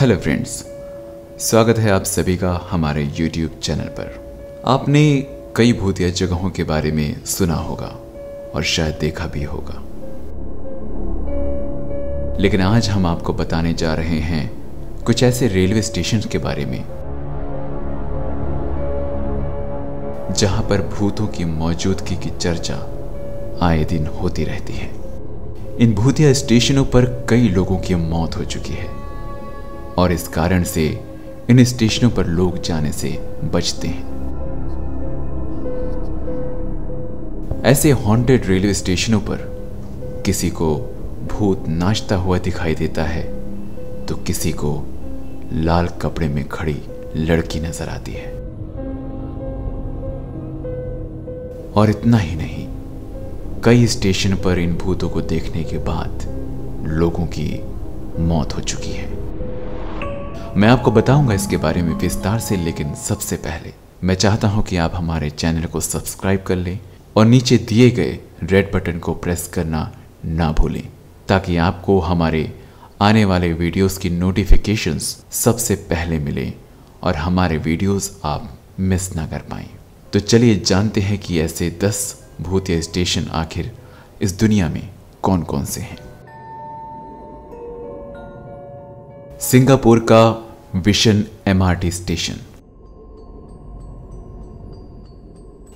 Hello friends स्वागत है आप सभी का हमारे यूट्यूब चैनल पर। आपने कई भूतिया जगहों के बारे में सुना होगा और शायद देखा भी होगा। लेकिन आज हम आपको बताने जा रहे हैं कुछ ऐसे रेलवे स्टेशन के बारे में, जहाँ पर भूतों की मौजूदगी की चर्चा आए दिन होती रहती है। इन भूतिया स्टेशनों पर कई लोगों की मौत हो चुकी है। और इस कारण से इन स्टेशनों पर लोग जाने से बचते हैं। ऐसे हॉन्टेड रेलवे स्टेशनों पर किसी को भूत नाचता हुआ दिखाई देता है तो किसी को लाल कपड़े में खड़ी लड़की नज़र आती है। और इतना ही नहीं, कई स्टेशन पर इन भूतों को देखने के बाद लोगों की मौत हो चुकी है। मैं आपको बताऊँगा इसके बारे में विस्तार से, लेकिन सबसे पहले मैं चाहता हूँ कि आप हमारे चैनल को सब्सक्राइब कर लें और नीचे दिए गए रेड बटन को प्रेस करना ना भूलें, ताकि आपको हमारे आने वाले वीडियोस की नोटिफिकेशंस सबसे पहले मिले और हमारे वीडियोस आप मिस ना कर पाएँ। तो चलिए जानते हैं कि ऐसे 10 भूतिया स्टेशन आखिर इस दुनिया में कौन कौन से हैं। सिंगापुर का विशन एमआरटी स्टेशन।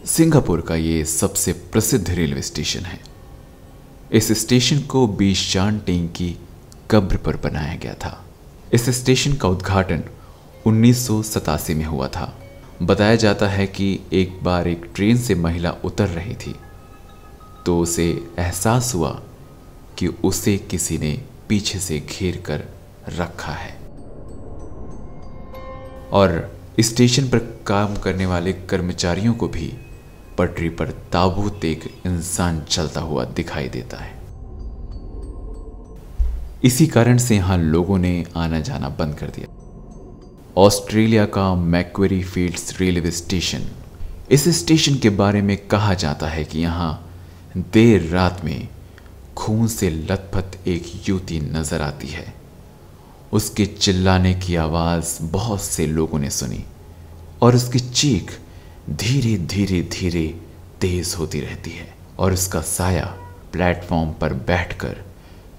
सिंगापुर का ये सबसे प्रसिद्ध रेलवे स्टेशन है। इस स्टेशन को बीशान टेंग की कब्र पर बनाया गया था। इस स्टेशन का उद्घाटन उन्नीस सौ सतासी में हुआ था। बताया जाता है कि एक बार एक ट्रेन से महिला उतर रही थी। तो उसे एहसास हुआ कि उसे किसी ने पीछे से घेर कर रखा है। और स्टेशन पर काम करने वाले कर्मचारियों को भी पटरी पर ताबूत एक इंसान चलता हुआ दिखाई देता है। इसी कारण से यहाँ लोगों ने आना जाना बंद कर दिया। ऑस्ट्रेलिया का मैक्वेरी फील्ड्स रेलवे स्टेशन। इस स्टेशन के बारे में कहा जाता है कि यहाँ देर रात में खून से लथपथ एक युवती नज़र आती है। उसके चिल्लाने की आवाज़ बहुत से लोगों ने सुनी और उसकी चीख धीरे धीरे धीरे तेज होती रहती है और उसका साया प्लेटफॉर्म पर बैठकर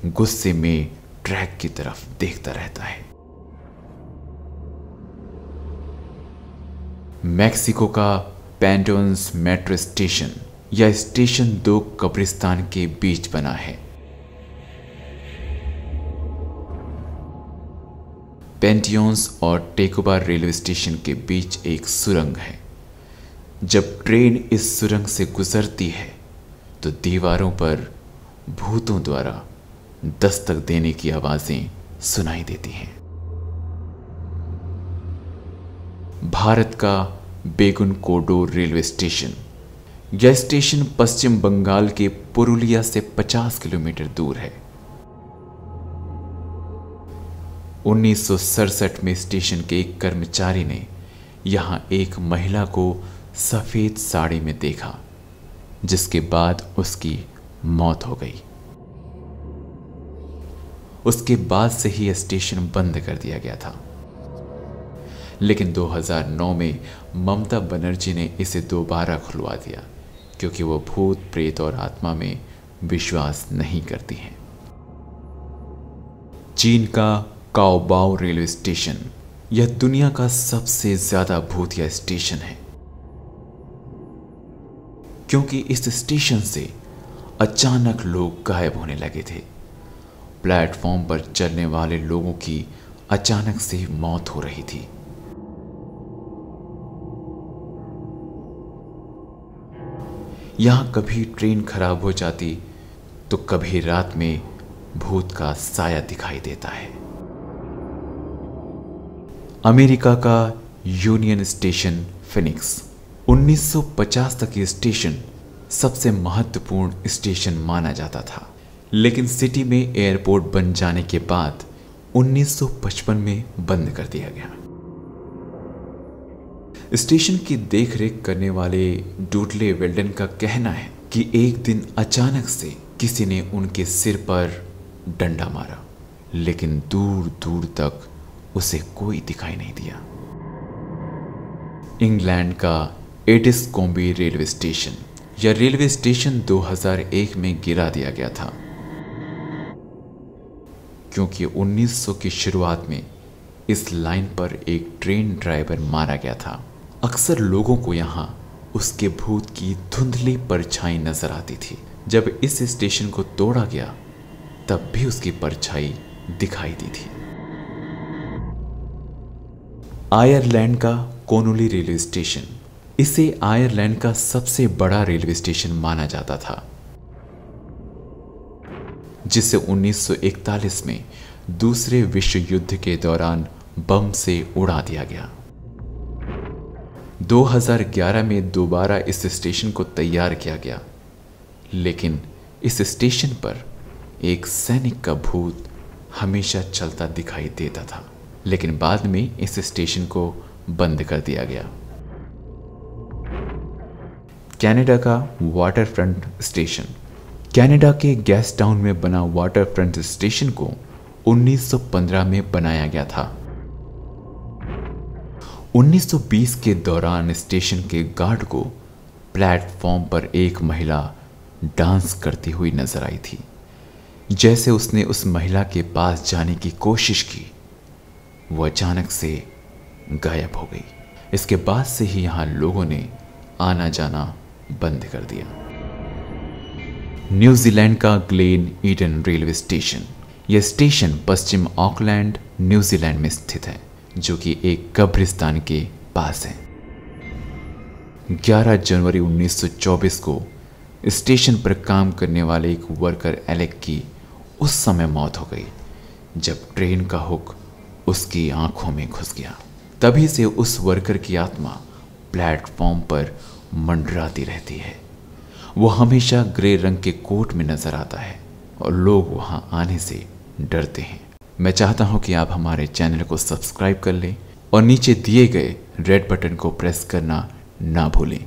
गुस्से में ट्रैक की तरफ़ देखता रहता है। मैक्सिको का पेंटोन्स मेट्रो स्टेशन या स्टेशन दो कब्रिस्तान के बीच बना है। पेंटियोन्स और टेकोबार रेलवे स्टेशन के बीच एक सुरंग है। जब ट्रेन इस सुरंग से गुजरती है तो दीवारों पर भूतों द्वारा दस्तक देने की आवाज़ें सुनाई देती हैं। भारत का बेगुन कोडोर रेलवे स्टेशन यह स्टेशन पश्चिम बंगाल के पुरुलिया से 50 किलोमीटर दूर है। उन्नीस सौ सड़सठ में स्टेशन के एक कर्मचारी ने यहाँ एक महिला को सफ़ेद साड़ी में देखा, जिसके बाद उसकी मौत हो गई। उसके बाद से ही स्टेशन बंद कर दिया गया था। लेकिन 2009 में ममता बनर्जी ने इसे दोबारा खुलवा दिया, क्योंकि वो भूत, प्रेत और आत्मा में विश्वास नहीं करती हैं। चीन का काओबाओ रेलवे स्टेशन। यह दुनिया का सबसे ज़्यादा भूतिया स्टेशन है। क्योंकि इस स्टेशन से अचानक लोग गायब होने लगे थे। प्लेटफॉर्म पर चलने वाले लोगों की अचानक से मौत हो रही थी। यहाँ कभी ट्रेन खराब हो जाती तो कभी रात में भूत का साया दिखाई देता है। अमेरिका का यूनियन स्टेशन फिनिक्स। 1950 तक ये स्टेशन सबसे महत्वपूर्ण स्टेशन माना जाता था। लेकिन सिटी में एयरपोर्ट बन जाने के बाद 1955 में बंद कर दिया गया। स्टेशन की देखरेख करने वाले डूडले वेल्डन का कहना है कि एक दिन अचानक से किसी ने उनके सिर पर डंडा मारा, लेकिन दूर दूर तक उसे कोई दिखाई नहीं दिया। इंग्लैंड का एडिस कोम्बी रेलवे स्टेशन यह रेलवे स्टेशन 2001 में गिरा दिया गया था। क्योंकि 1900 की शुरुआत में इस लाइन पर एक ट्रेन ड्राइवर मारा गया था। अक्सर लोगों को यहाँ उसके भूत की धुंधली परछाई नज़र आती थी। जब इस स्टेशन को तोड़ा गया, तब भी उसकी परछाई दिखाई दी थी। आयरलैंड का कोनुली रेलवे स्टेशन। इसे आयरलैंड का सबसे बड़ा रेलवे स्टेशन माना जाता था, जिसे 1941 में दूसरे विश्व युद्ध के दौरान बम से उड़ा दिया गया। 2011 में दोबारा इस स्टेशन को तैयार किया गया, लेकिन इस स्टेशन पर एक सैनिक का भूत हमेशा चलता दिखाई देता था। लेकिन बाद में इस स्टेशन को बंद कर दिया गया। कनाडा का वाटर फ्रंट स्टेशन। कनाडा के गैस टाउन में बना वाटर फ्रंट स्टेशन को 1915 में बनाया गया था। 1920 के दौरान स्टेशन के गार्ड को प्लेटफॉर्म पर एक महिला डांस करती हुई नज़र आई थी। जैसे उसने उस महिला के पास जाने की कोशिश की वो अचानक से गायब हो गई। इसके बाद से ही यहाँ लोगों ने आना जाना बंद कर दिया। न्यूजीलैंड का ग्लेन ईडन रेलवे स्टेशन। यह स्टेशन पश्चिम ऑकलैंड न्यूजीलैंड में स्थित है, जो कि एक कब्रिस्तान के पास है। 11 जनवरी 1924 को स्टेशन पर काम करने वाले एक वर्कर एलेक की उस समय मौत हो गई, जब ट्रेन का हुक उसकी आँखों में घुस गया। तभी से उस वर्कर की आत्मा प्लेटफॉर्म पर मंडराती रहती है। वो हमेशा ग्रे रंग के कोट में नज़र आता है और लोग वहाँ आने से डरते हैं। मैं चाहता हूँ कि आप हमारे चैनल को सब्सक्राइब कर लें और नीचे दिए गए रेड बटन को प्रेस करना ना भूलें।